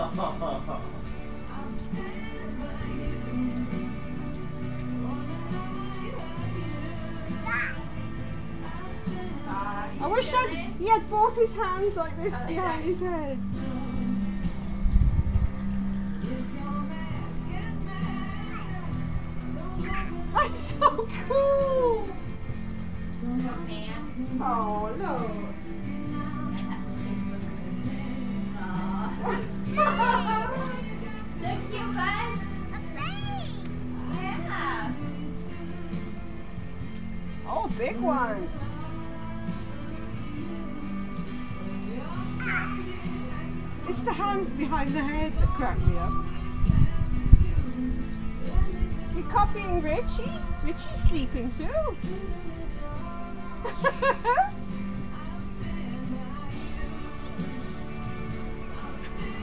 I wish I'd, he had both his hands like this oh, behind okay. his head. That's so cool! Oh, look. Oh, big one. It's the hands behind the head that crack me up. You're copying Richie? Richie's sleeping too.